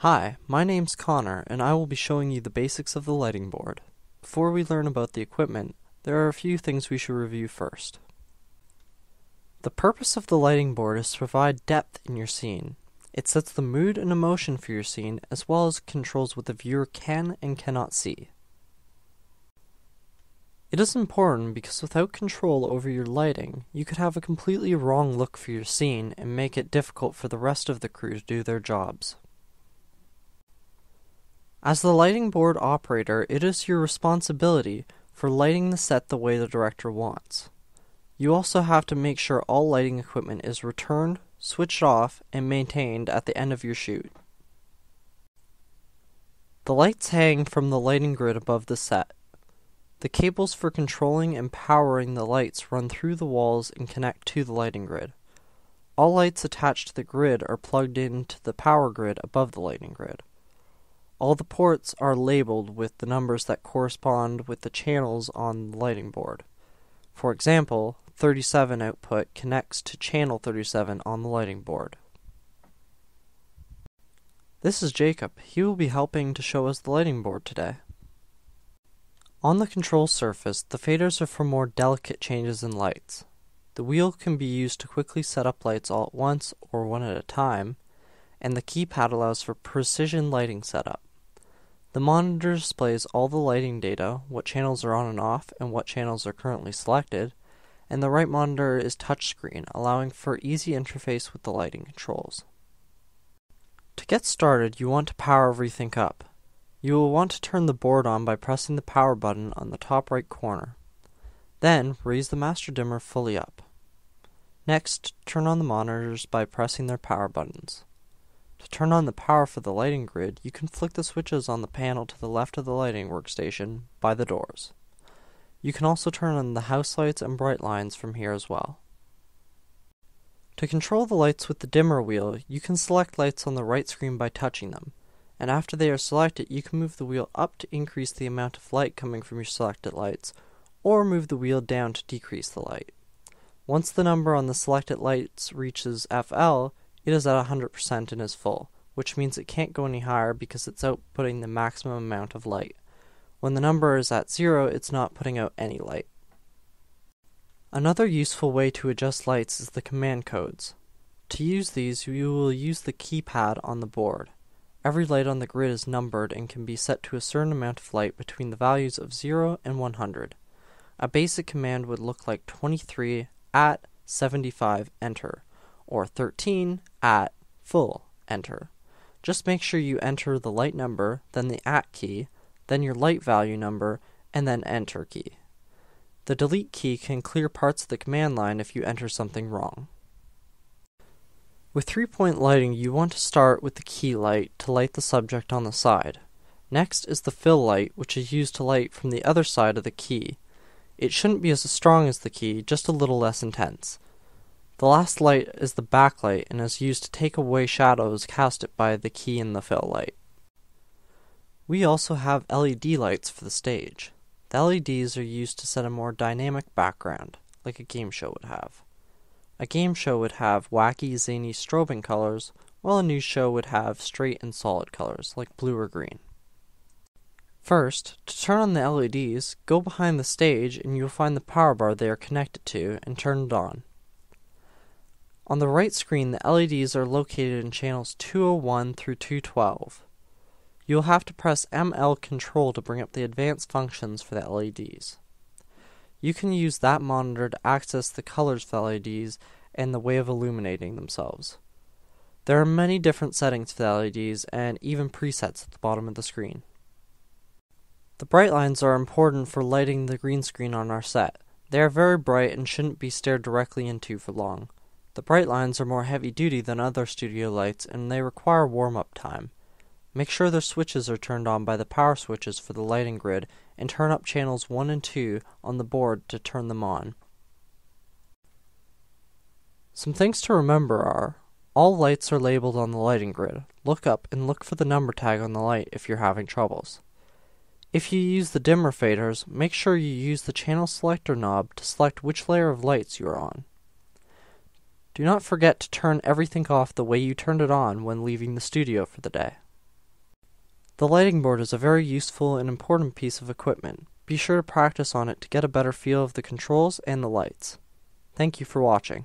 Hi, my name's Connor, and I will be showing you the basics of the lighting board. Before we learn about the equipment, there are a few things we should review first. The purpose of the lighting board is to provide depth in your scene. It sets the mood and emotion for your scene, as well as controls what the viewer can and cannot see. It is important because without control over your lighting, you could have a completely wrong look for your scene and make it difficult for the rest of the crew to do their jobs. As the lighting board operator, it is your responsibility for lighting the set the way the director wants. You also have to make sure all lighting equipment is returned, switched off, and maintained at the end of your shoot. The lights hang from the lighting grid above the set. The cables for controlling and powering the lights run through the walls and connect to the lighting grid. All lights attached to the grid are plugged into the power grid above the lighting grid. All the ports are labeled with the numbers that correspond with the channels on the lighting board. For example, 37 output connects to channel 37 on the lighting board. This is Jacob. He will be helping to show us the lighting board today. On the control surface, the faders are for more delicate changes in lights. The wheel can be used to quickly set up lights all at once or one at a time, and the keypad allows for precision lighting setup. The monitor displays all the lighting data, what channels are on and off, and what channels are currently selected, and the right monitor is touchscreen, allowing for easy interface with the lighting controls. To get started, you want to power everything up. You will want to turn the board on by pressing the power button on the top right corner. Then, raise the master dimmer fully up. Next, turn on the monitors by pressing their power buttons. To turn on the power for the lighting grid, you can flick the switches on the panel to the left of the lighting workstation by the doors. You can also turn on the house lights and bright lines from here as well. To control the lights with the dimmer wheel, you can select lights on the right screen by touching them, and after they are selected, you can move the wheel up to increase the amount of light coming from your selected lights, or move the wheel down to decrease the light. Once the number on the selected lights reaches FL, it is at 100% and is full, which means it can't go any higher because it's outputting the maximum amount of light. When the number is at zero, it's not putting out any light. Another useful way to adjust lights is the command codes. To use these, you will use the keypad on the board. Every light on the grid is numbered and can be set to a certain amount of light between the values of 0 and 100. A basic command would look like 23 at 75 enter, or 13 at full enter. Just make sure you enter the light number, then the at key, then your light value number, and then enter key. The delete key can clear parts of the command line if you enter something wrong. With three-point lighting, you want to start with the key light to light the subject on the side. Next is the fill light, which is used to light from the other side of the key. It shouldn't be as strong as the key, just a little less intense. The last light is the backlight and is used to take away shadows casted by the key in the fill light. We also have LED lights for the stage. The LEDs are used to set a more dynamic background, like a game show would have. A game show would have wacky, zany strobing colors, while a news show would have straight and solid colors, like blue or green. First, to turn on the LEDs, go behind the stage and you will find the power bar they are connected to and turn it on. On the right screen, the LEDs are located in channels 201 through 212. You'll have to press ML Control to bring up the advanced functions for the LEDs. You can use that monitor to access the colors for the LEDs and the way of illuminating themselves. There are many different settings for the LEDs and even presets at the bottom of the screen. The bright lines are important for lighting the green screen on our set. They are very bright and shouldn't be stared directly into for long. The bright lines are more heavy duty than other studio lights and they require warm up time. Make sure their switches are turned on by the power switches for the lighting grid and turn up channels 1 and 2 on the board to turn them on. Some things to remember are all lights are labeled on the lighting grid. Look up and look for the number tag on the light if you're having troubles. If you use the dimmer faders, make sure you use the channel selector knob to select which layer of lights you are on. Do not forget to turn everything off the way you turned it on when leaving the studio for the day. The lighting board is a very useful and important piece of equipment. Be sure to practice on it to get a better feel of the controls and the lights. Thank you for watching.